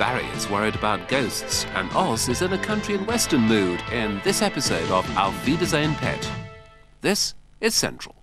Barry is worried about ghosts, and Oz is in a country and western mood in this episode of Auf Wiedersehen Pet. This is Central.